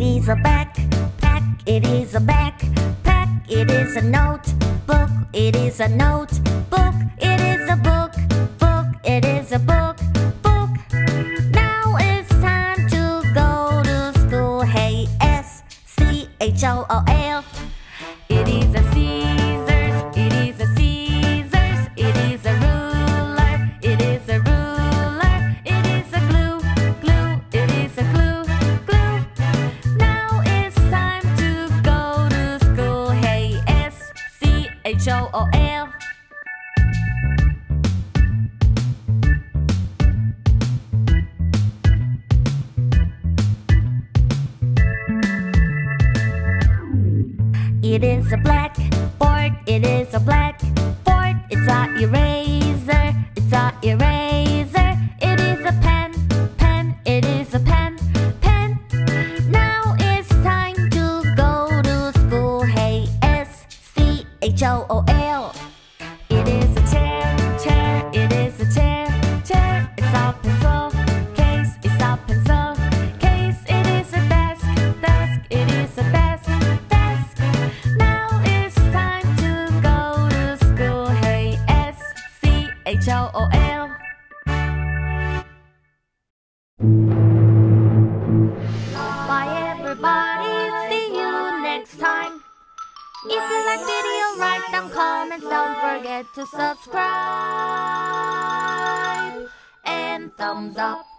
a backpack, it is a backpack, it is a notebook, it is a notebook, it is a book, book, it is a book, book. Now it's time to go to school. Hey, S C H O O L. C H O O L. It is a black blackboard, it is a black blackboard. It's a eraser, it's a eraser. C H O O L. It is a chair, chair, it is a chair, chair. It's a pencil case, it's a pencil case. It is a desk, desk, it is a desk, desk. Now it's time to go to school. Hey, S C H O O L. Bye, everybody. See you next time. If you like the video, write down comments. Don't forget to subscribe and thumbs up.